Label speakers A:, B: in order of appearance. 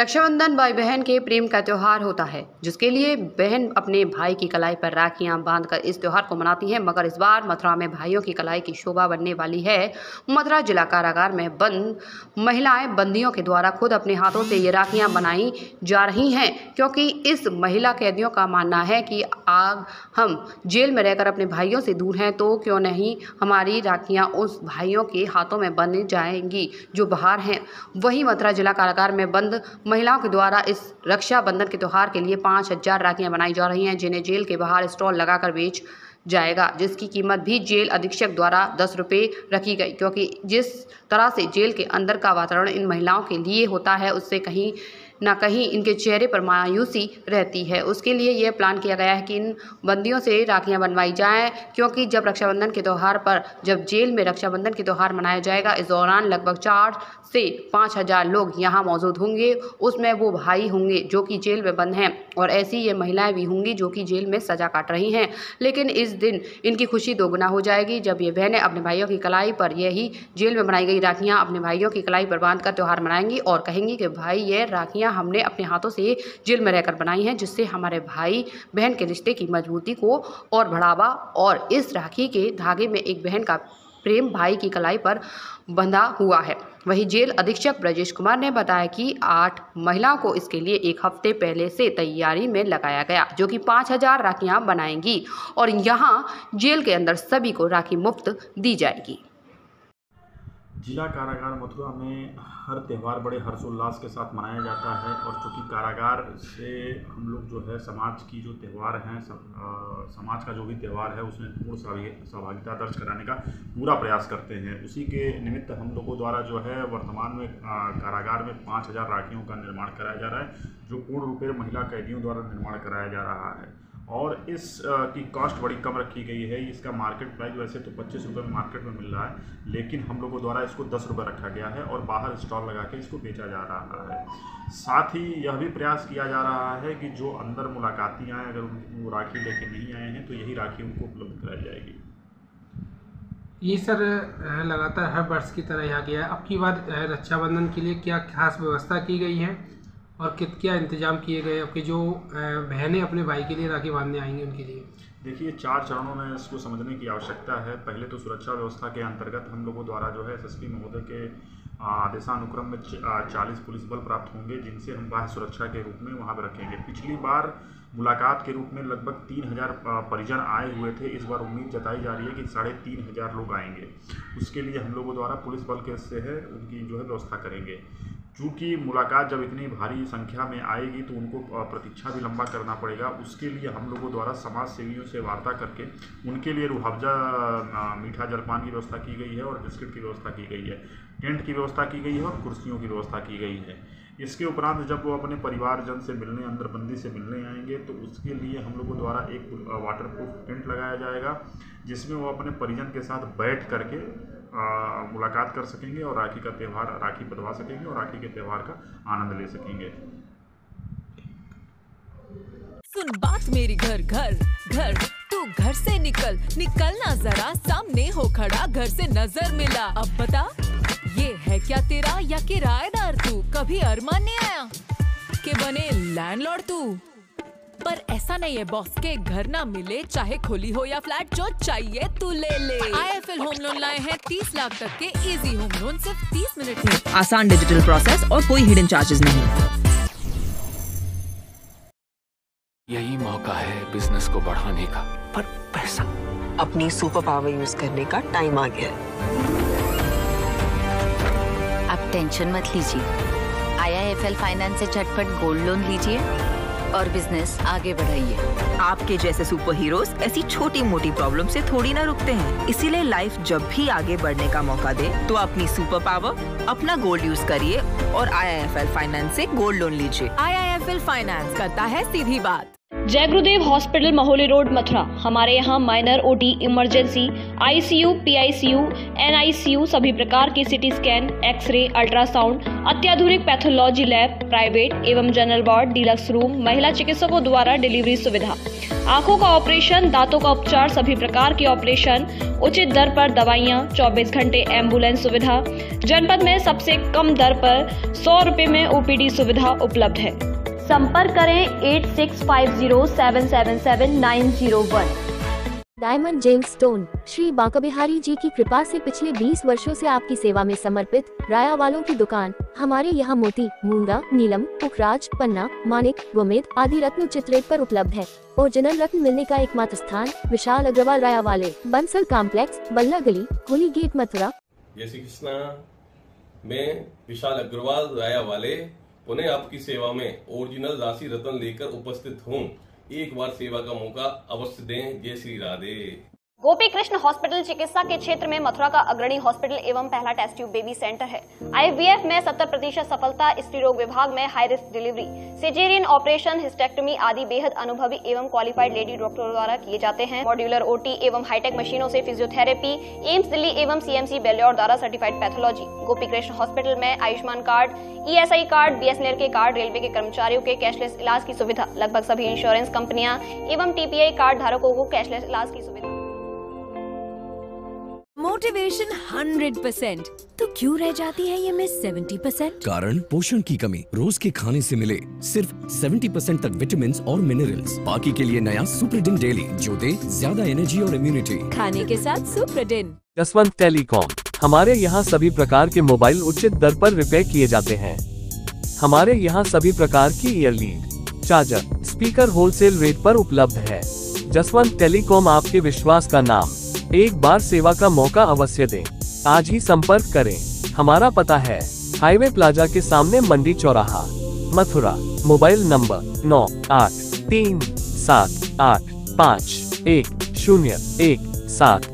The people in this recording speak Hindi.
A: रक्षाबंधन भाई बहन के प्रेम का त्यौहार होता है, जिसके लिए बहन अपने भाई की कलाई पर राखियाँ बांधकर इस त्यौहार को मनाती हैं। मगर इस बार मथुरा में भाइयों की कलाई की शोभा बनने वाली है। मथुरा जिला कारागार में बंद महिलाएँ बंदियों के द्वारा खुद अपने हाथों से ये राखियाँ बनाई जा रही हैं, क्योंकि इस महिला कैदियों का मानना है कि आग, हम जेल में रहकर अपने भाइयों से दूर हैं तो क्यों नहीं हमारी राखियाँ उस भाइयों के हाथों में बन जाएँगी जो बाहर हैं। वहीं मथुरा जिला कारागार में बंद महिलाओं के द्वारा इस रक्षाबंधन के त्यौहार के लिए पाँच हज़ार राखियाँ बनाई जा रही हैं, जिन्हें जेल के बाहर स्टॉल लगाकर बेच जाएगा, जिसकी कीमत भी जेल अधीक्षक द्वारा दस रुपये रखी गई, क्योंकि जिस तरह से जेल के अंदर का वातावरण इन महिलाओं के लिए होता है, उससे कहीं ना कहीं इनके चेहरे पर मायूसी रहती है। उसके लिए यह प्लान किया गया है कि इन बंदियों से राखियाँ बनवाई जाएँ, क्योंकि जब रक्षाबंधन के त्यौहार पर, जब जेल में रक्षाबंधन के त्यौहार मनाया जाएगा, इस दौरान लगभग चार से पाँच हज़ार लोग यहाँ मौजूद होंगे। उसमें वो भाई होंगे जो कि जेल में बंद हैं, और ऐसी ये महिलाएँ भी होंगी जो कि जेल में सज़ा काट रही हैं। लेकिन इस दिन इनकी खुशी दोगुना हो जाएगी, जब ये बहनें अपने भाइयों की कलाई पर यही जेल में बनाई गई राखियाँ अपने भाइयों की कलाई पर बाँध कर त्यौहार मनाएँगी और कहेंगी कि भाई ये राखियाँ हमने अपने हाथों से जेल में रहकर बनाई हैं, जिससे हमारे भाई बहन के रिश्ते की मजबूती को और बढ़ावा और इस राखी के धागे में एक बहन का प्रेम भाई की कलाई पर बंधा हुआ है। वहीं जेल अधीक्षक ब्रजेश कुमार ने बताया कि आठ महिलाओं को इसके लिए एक हफ़्ते पहले से तैयारी में लगाया गया, जो कि पाँच हज़ार राखियाँ बनाएँगी और यहाँ जेल के अंदर सभी को राखी मुफ़्त दी जाएगी।
B: जिला कारागार मथुरा में हर त्यौहार बड़े हर्षोल्लास के साथ मनाया जाता है और चूँकि कारागार से हम लोग जो है समाज की जो त्यौहार हैं समाज का जो भी त्यौहार है, उसमें पूर्ण सहभागिता दर्ज कराने का पूरा प्रयास करते हैं। उसी के निमित्त हम लोगों द्वारा जो है वर्तमान में कारागार में पाँच हज़ार राखियों का निर्माण कराया जा रहा है, जो पूर्ण रूप में महिला कैदियों द्वारा निर्माण कराया जा रहा है। और इस की कॉस्ट बड़ी कम रखी गई है। इसका मार्केट प्राइस वैसे तो पच्चीस रुपये में मार्केट में मिल रहा है, लेकिन हम लोगों द्वारा इसको दस रुपये रखा गया है और बाहर स्टॉल लगा के इसको बेचा जा रहा है। साथ ही यह भी प्रयास किया जा रहा है कि जो अंदर मुलाकाती आए, अगर वो राखी लेके नहीं आए हैं तो यही राखी उनको उपलब्ध कराई जाएगी।
C: ये सर लगातार हर वर्ष की तरह यहाँ है। अब की बात रक्षाबंधन के लिए क्या खास व्यवस्था की गई है? और कित, क्या इंतज़ाम किए गए आपके जो बहनें अपने भाई के लिए राखी बांधने आएँगी उनके लिए?
B: देखिए चार चरणों में इसको समझने की आवश्यकता है। पहले तो सुरक्षा व्यवस्था के अंतर्गत हम लोगों द्वारा जो है एसएसपी महोदय के आदेशानुक्रम में चालीस पुलिस बल प्राप्त होंगे, जिनसे हम बाह्य सुरक्षा के रूप में वहाँ पर रखेंगे। पिछली बार मुलाकात के रूप में लगभग तीन हज़ार परिजन आए हुए थे। इस बार उम्मीद जताई जा रही है कि साढ़े तीन हज़ार लोग आएँगे। उसके लिए हम लोगों द्वारा पुलिस बल के से है, उनकी जो है व्यवस्था करेंगे। चूँकि मुलाकात जब इतनी भारी संख्या में आएगी तो उनको प्रतीक्षा भी लंबा करना पड़ेगा। उसके लिए हम लोगों द्वारा समाज सेवियों से वार्ता करके उनके लिए रुहावजा मीठा जलपान की व्यवस्था की गई है और बिस्किट की व्यवस्था की गई है। टेंट की व्यवस्था की गई है और कुर्सियों की व्यवस्था की गई है। इसके उपरांत जब वो अपने परिवारजन से मिलने अंदर बंदी से मिलने आएँगे तो उसके लिए हम लोगों द्वारा एक वाटर प्रूफ टेंट लगाया जाएगा, जिसमें वो अपने परिजन के साथ बैठ करके मुलाकात कर सकेंगे और राखी का त्यौहार, राखी बंधवा सकेंगे और राखी के त्यौहार का आनंद ले सकेंगे।
D: सुन बात मेरी घर घर घर। तू घर से निकल, निकलना जरा सामने हो खड़ा। घर से नज़र मिला। अब बता, ये है क्या तेरा या किराएदार तू? कभी अरमान नहीं आया? के बने लैंडलॉर्ड तू? पर ऐसा नहीं है बॉस के घर ना मिले चाहे खोली हो या फ्लैट जो चाहिए तू ले ले। I F L home loan लाए हैं तीस लाख तक के इजी होम लोन सिर्फ़ तीस मिनट में।
E: आसान डिजिटल प्रोसेस और कोई हिडन चार्जेस नहीं।
F: यही मौका है बिज़नेस को बढ़ाने का। पर पैसा
G: अपनी सुपर पावर यूज़ करने का टाइम आ गया
H: अब टेंशन मत लीजिए। I I F L finance से झटपट गोल्ड लोन लीजिए। और बिज़नेस आगे बढ़ाइए।
E: आपके जैसे सुपर हीरोज ऐसी छोटी मोटी प्रॉब्लम से थोड़ी ना रुकते हैं। इसीलिए लाइफ जब भी आगे बढ़ने का मौका दे तो अपनी सुपर पावर अपना गोल्ड यूज़ करिए और I I F L finance ऐसी गोल्ड लोन लीजिए।
D: I I F L finance करता है सीधी बात।
I: जय गुरुदेव हॉस्पिटल महोली रोड मथुरा। हमारे यहाँ minor OT emergency ICU, PICU, NICU सभी प्रकार की सिटी स्कैन एक्सरे अल्ट्रासाउंड अत्याधुनिक पैथोलॉजी लैब प्राइवेट एवं जनरल वार्ड डिलक्स रूम महिला चिकित्सकों द्वारा डिलीवरी सुविधा। आँखों का ऑपरेशन दांतों का उपचार सभी प्रकार के ऑपरेशन उचित दर पर दवाइयाँ 24 घंटे एंबुलेंस सुविधा। जनपद में सबसे कम दर पर सौ रुपए में ओपीडी सुविधा उपलब्ध है। संपर्क करें eight six five zero seven seven seven nine zero one
J: diamond gems stone Shri Banka Bihari ji की कृपा से पिछले 20 वर्षों से आपकी सेवा में समर्पित राया वालों की दुकान। हमारे यहाँ मोती मूँगा नीलम पुखराज पन्ना मानिक गोमेद आदि रत्न चित्रेट पर उपलब्ध है ओरिजिनल रत्न मिलने का एकमात्र स्थान विशाल अग्रवाल राया वाले बंसल कॉम्प्लेक्स बल्ला गली कुली गेट मथुरा।
K: जय श्री कृष्णा। मैं विशाल अग्रवाल राया वाले पुनः आपकी सेवा में ओरिजिनल राशि रतन लेकर उपस्थित हूँ। एक बार सेवा का मौका अवश्य दें। जय श्री राधे।
I: गोपी कृष्ण हॉस्पिटल चिकित्सा के क्षेत्र में मथुरा का अग्रणी हॉस्पिटल एवं पहला टेस्ट ट्यूब बेबी सेंटर है। आईवीएफ में 70 प्रतिशत सफलता, स्त्री रोग विभाग में high risk delivery caesarean operation hysterectomy आदि बेहद अनुभवी एवं क्वालिफाइड लेडी डॉक्टरों द्वारा किए जाते हैं। मॉड्यूलर ओटी एवं हाईटेक मशीनों से फिजियोथेरेपी एम्स दिल्ली एवं सीएमसी बेल्योर द्वारा certified pathology Gopi Krishna hospital में Ayushman card ESI card BSNL के कार्ड, रेलवे के कर्मचारियों के कैशलेस इलाज की सुविधा, लगभग सभी इंश्योरेंस कंपनियाँ एवं टीपीआई कार्ड धारकों को कैशलेस इलाज की सुविधा।
D: मोटिवेशन 100% तो क्यों रह जाती है ये मिस 70%
L: कारण पोषण की कमी रोज के खाने से मिले सिर्फ़ 70% तक विटामिन और मिनरल्स। बाकी के लिए नया सुप्रीडिन डेली जो दे ज़्यादा एनर्जी और इम्यूनिटी
D: खाने के साथ सुप्रडिन।
M: जसवंत टेलीकॉम हमारे यहाँ सभी प्रकार के मोबाइल उचित दर पर रिपेयर किए जाते हैं। हमारे यहाँ सभी प्रकार की ear lead charger speaker wholesale rate पर उपलब्ध है। जसवंत टेलीकॉम आपके विश्वास का नाम। एक बार सेवा का मौका अवश्य दें। आज ही संपर्क करें। हमारा पता है, हाईवे प्लाजा के सामने मंडी चौराहा। मथुरा, मोबाइल नंबर नौ आठ तीन सात आठ पाँच एक शून्य एक सात।